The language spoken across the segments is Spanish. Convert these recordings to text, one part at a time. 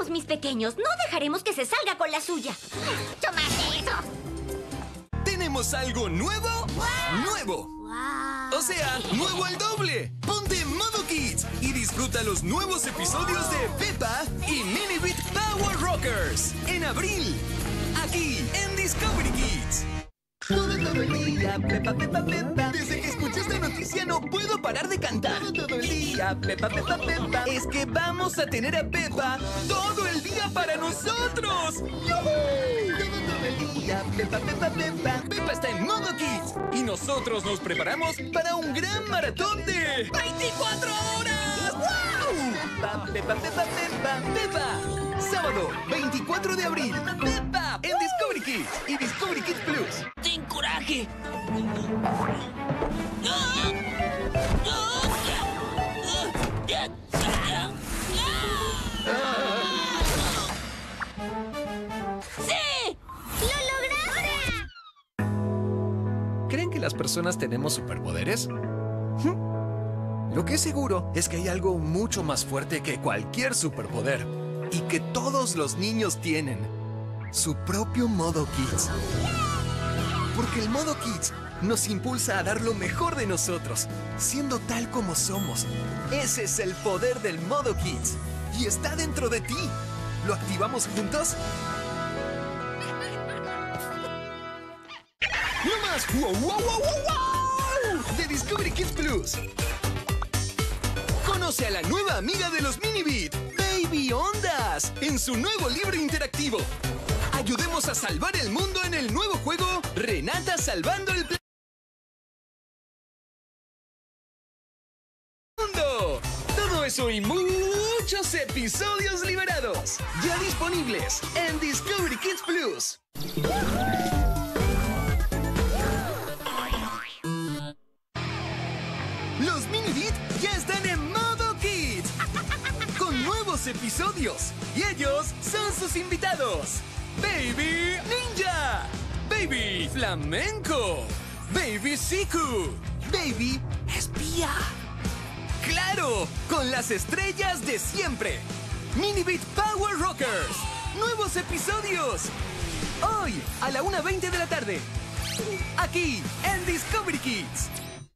Vamos, mis pequeños, no dejaremos que se salga con la suya. ¡Tómate eso! ¿Tenemos algo nuevo? ¡Nuevo! O sea, nuevo al doble. Ponte modo Kids y disfruta los nuevos episodios de Peppa y Mini Beat Power Rockers en abril, aquí en Discovery Kids. Todo, todo el día, Pepa, Pepa, Pepa. Desde que escuché esta noticia no puedo parar de cantar. Todo, todo el día, Pepa, Pepa. Es que vamos a tener a Pepa todo el día para nosotros. Día, Pepa, Pepa, Pepa. Pepa está en modo Kids y nosotros nos preparamos para un gran maratón de 24 horas. ¡Wow! Pepa, Pepa, Pepa, Pepa. Sábado, 24 de abril. Pepa en Discovery Kids y Discovery Kids Plus. ¡Ten coraje! ¡Sí! ¡Lo lograste! ¿Creen que las personas tenemos superpoderes? Lo que es seguro es que hay algo mucho más fuerte que cualquier superpoder y que todos los niños tienen. Su propio modo Kids. Porque el modo Kids nos impulsa a dar lo mejor de nosotros, siendo tal como somos. Ese es el poder del modo Kids y está dentro de ti. ¿Lo activamos juntos? ¡No más! ¡Wow, wow, wow, wow! De Discovery Kids Plus. Conoce a la nueva amiga de los Mini Beat, Baby Ondas, en su nuevo libro interactivo. Ayudemos a salvar el mundo en el nuevo juego Renata Salvando el Mundo. Todo eso y muchos episodios liberados. Ya disponibles en Discovery Kids Plus. Los Mini ya están en modo Kids. Con nuevos episodios. Y ellos son sus invitados. Baby Ninja. Baby Flamenco. Baby Siku. Baby Espía. ¡Claro! Con las estrellas de siempre. Mini Beat Power Rockers. Nuevos episodios. Hoy a la 1.20 de la tarde. Aquí en Discovery Kids.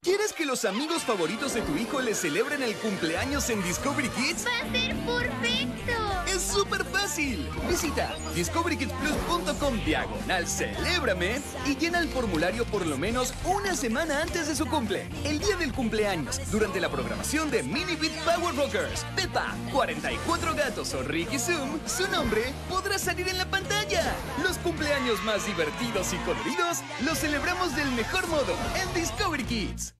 ¿Quieres que los amigos favoritos de tu hijo le celebren el cumpleaños en Discovery Kids? ¡Va a ser Visita discoverykidsplus.com diagonal celébrame y llena el formulario por lo menos una semana antes de su cumple. El día del cumpleaños, durante la programación de Mini Beat Power Rockers, Peppa, 44 gatos o Ricky Zoom, su nombre podrá salir en la pantalla. Los cumpleaños más divertidos y coloridos los celebramos del mejor modo en Discovery Kids.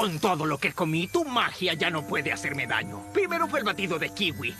Con todo lo que comí, tu magia ya no puede hacerme daño. Primero fue el batido de kiwi.